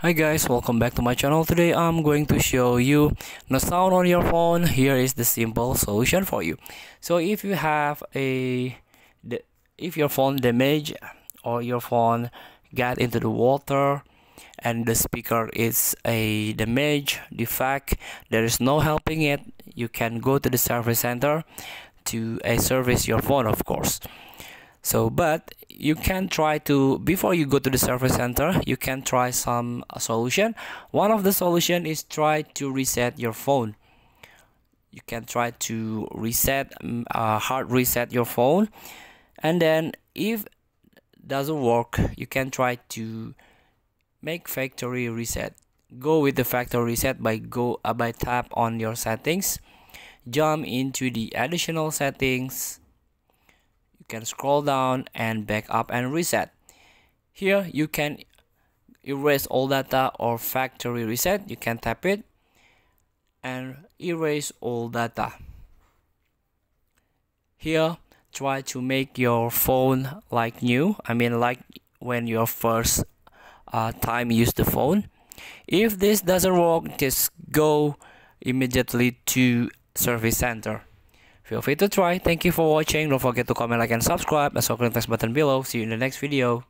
Hi guys, welcome back to my channel. Today I'm going to show you the sound on your phone. Here is the simple solution for you. So if you have a if your phone damaged or your phone got into the water and the speaker is a damage defect there is no helping it you can go to the service center to a service your phone of course so but you can try to before you go to the service center you can try some solution. One of the solution is try to reset your phone. You can try to reset mm, uh, hard reset your phone. And then if doesn't work you can try to make factory reset. Go with the factory reset by go uh, by tap on your settings. Jump into the additional settings can scroll down and back up and reset. Here you can erase all data or factory reset. You can tap it and erase all data. Here try to make your phone like new. I mean like when your first uh, time use the phone. If this doesn't work just go immediately to service center feel free to try. Thank you for watching. Don't forget to comment like and subscribe. And click the button below. See you in the next video